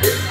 Yeah.